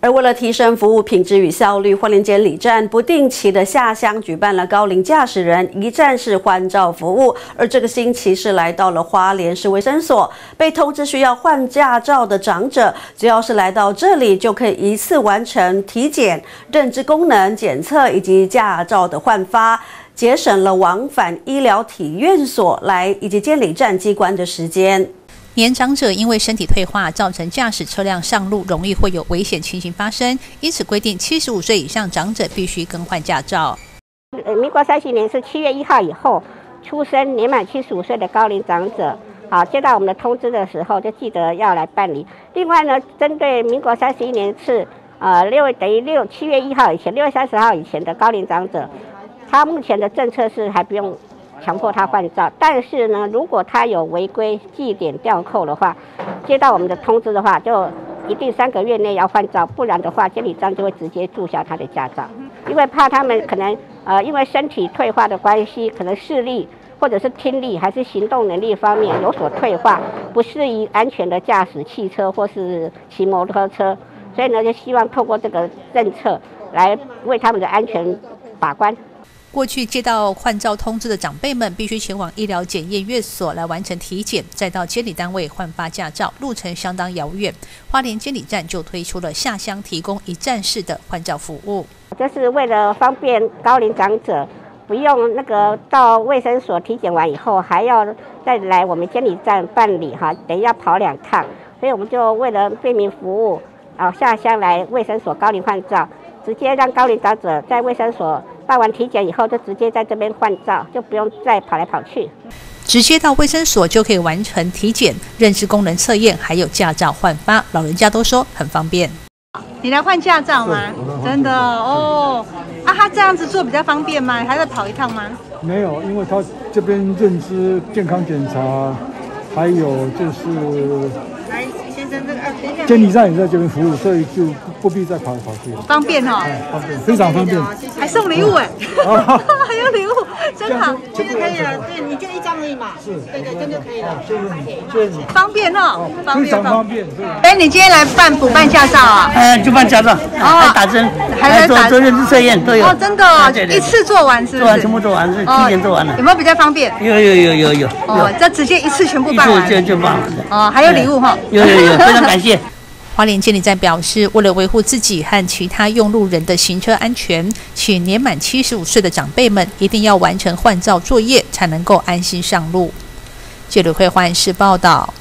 而为了提升服务品质与效率，花莲监理站不定期的下乡举办了高龄驾驶人一站式换照服务。而这个星期是来到了花莲市卫生所，被通知需要换驾照的长者，只要是来到这里，就可以一次完成体检、认知功能检测以及驾照的换发，节省了往返医疗体院所来以及监理站机关的时间。年长者因为身体退化，造成驾驶车辆上路容易会有危险情形发生，因此规定七十五岁以上长者必须更换驾照。呃，民国三十年是七月一号以后出生年满七十五岁的高龄长者，好接到我们的通知的时候，就记得要来办理。另外呢，针对民国三十一年是呃六等于六七月一号以前，六月三十号以前的高龄长者，他目前的政策是还不用。强迫他换照，但是呢，如果他有违规记点吊扣的话，接到我们的通知的话，就一定三个月内要换照，不然的话，监理站就会直接注销他的驾照，因为怕他们可能呃因为身体退化的关系，可能视力或者是听力还是行动能力方面有所退化，不适宜安全的驾驶汽车或是骑摩托车，所以呢，就希望透过这个政策来为他们的安全把关。过去接到换照通知的长辈们，必须前往医疗检验院所来完成体检，再到监理单位换发驾照，路程相当遥远。花莲监理站就推出了下乡提供一站式的换照服务，这是为了方便高龄长者，不用那个到卫生所体检完以后，还要再来我们监理站办理哈，等于要跑两趟，所以我们就为了便民服务，啊下乡来卫生所高龄换照，直接让高龄长者在卫生所。办完体检以后，就直接在这边换照，就不用再跑来跑去，直接到卫生所就可以完成体检、认知功能测验，还有驾照换发。老人家都说很方便。你来换驾照吗？真的哦。啊，他这样子做比较方便吗？还要跑一趟吗？没有，因为他这边认知健康检查，还有就是。监理站也在这边服务，所以就不必再跑来跑去了，方便哦，方便，非常方便，还送礼物哎，还有礼物，真好，这就可以了，对，你就一张而已嘛，是，对对，这就可以了，谢谢，方便哦，非常方便，哎，你今天来办补办驾照啊？嗯，就办驾照，还打针，还做做认知测验都有，哦，真的，一次做完是？做完全部做完，是提前做完了，有没有比较方便？有有有有有，哦，这直接一次全部办完，就就办完了，哦，还有礼物哈，有有有，非常感谢。花莲监理站表示，为了维护自己和其他用路人的行车安全，请年满七十五岁的长辈们一定要完成换照作业，才能够安心上路。记者会换视报道。